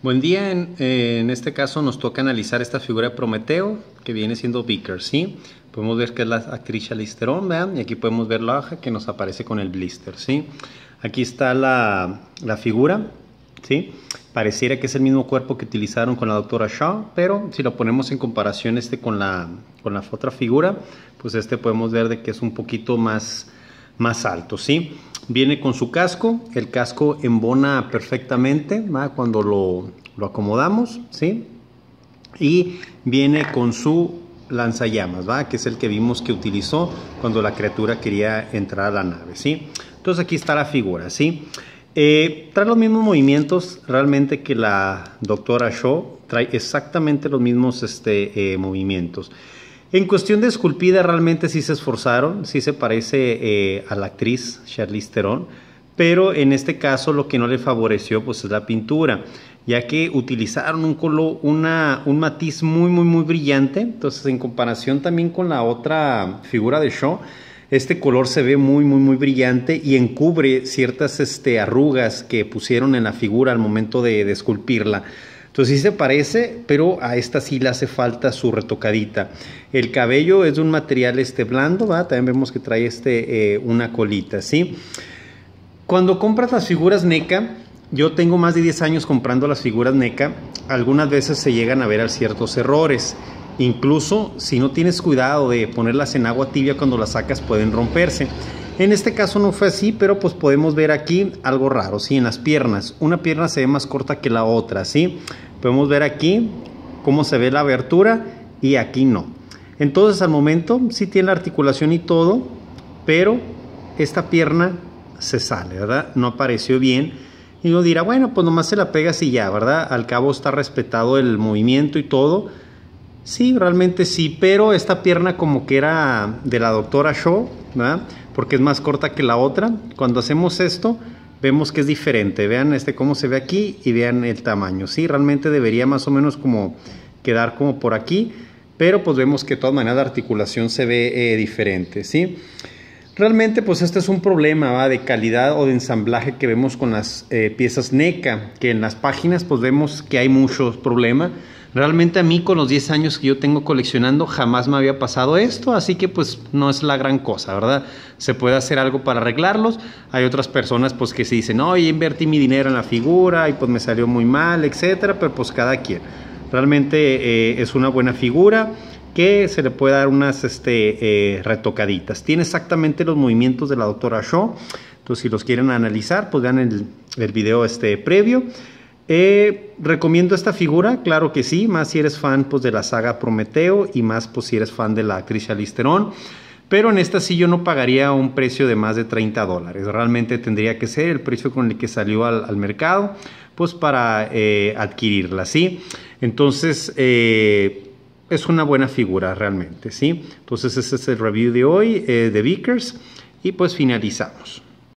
Buen día, en, eh, en, este caso nos toca analizar esta figura de Prometeo que viene siendo Vickers, ¿sí? Podemos ver que es la actriz Listerón, vean, y aquí podemos ver la hoja que nos aparece con el blister, ¿sí? Aquí está la, la figura, ¿sí? Pareciera que es el mismo cuerpo que utilizaron con la doctora Shaw, pero si lo ponemos en comparación este con la, con la otra figura, pues este podemos ver de que es un poquito más, más alto, ¿sí? Viene con su casco, el casco embona perfectamente cuando lo, lo, acomodamos, ¿sí? Y viene con su lanzallamas, ¿va? que es el que vimos que utilizó cuando la criatura quería entrar a la nave, ¿sí? Entonces aquí está la figura, ¿sí? Eh, trae los mismos movimientos realmente que la doctora Shaw, trae exactamente los mismos este, eh, movimientos. En cuestión de esculpida, realmente sí se esforzaron, sí se parece eh, a la actriz Charlize Theron, pero en este caso lo que no le favoreció pues es la pintura, ya que utilizaron un color, una, un matiz muy muy muy brillante, entonces en comparación también con la otra figura de Shaw, este color se ve muy muy muy brillante y encubre ciertas este, arrugas que pusieron en la figura al momento de, de esculpirla. Entonces sí se parece, pero a esta sí le hace falta su retocadita. El cabello es de un material este blando, ¿va? También vemos que trae este, eh, una colita, ¿sí? Cuando compras las figuras NECA, yo tengo más de 10 años comprando las figuras NECA, algunas veces se llegan a ver ciertos errores. Incluso si no tienes cuidado de ponerlas en agua tibia cuando las sacas pueden romperse. En este caso no fue así, pero pues podemos ver aquí algo raro, ¿sí? En las piernas. Una pierna se ve más corta que la otra, ¿sí? Podemos ver aquí cómo se ve la abertura y aquí no. Entonces al momento sí tiene la articulación y todo, pero esta pierna se sale, ¿verdad? No apareció bien. Y uno dirá, bueno, pues nomás se la pega así ya, ¿verdad? Al cabo está respetado el movimiento y todo. Sí, realmente sí, pero esta pierna como que era de la doctora Shaw, ¿verdad? Porque es más corta que la otra. Cuando hacemos esto, vemos que es diferente. Vean este cómo se ve aquí y vean el tamaño. Sí, realmente debería más o menos como quedar como por aquí, pero pues vemos que de todas maneras la articulación se ve eh, diferente, ¿sí? Realmente pues este es un problema de calidad o de ensamblaje que vemos con las eh, piezas NECA, que en las páginas pues vemos que hay muchos problemas Realmente a mí con los 10 años que yo tengo coleccionando jamás me había pasado esto, así que pues no es la gran cosa, ¿verdad? Se puede hacer algo para arreglarlos. Hay otras personas pues que se dicen, no, yo invertí mi dinero en la figura y pues me salió muy mal, etcétera, pero pues cada quien. Realmente eh, es una buena figura que se le puede dar unas este, eh, retocaditas. Tiene exactamente los movimientos de la doctora Shaw. Entonces si los quieren analizar, pues vean el, el video este previo. Eh, ¿Recomiendo esta figura? Claro que sí, más si eres fan pues, de la saga Prometeo y más pues, si eres fan de la actriz Alisterón. Pero en esta sí yo no pagaría un precio de más de 30 dólares. Realmente tendría que ser el precio con el que salió al, mercado pues para eh, adquirirla, ¿sí? Entonces, es una buena figura realmente, ¿sí? Entonces, ese es el review de hoy de Vickers y pues finalizamos.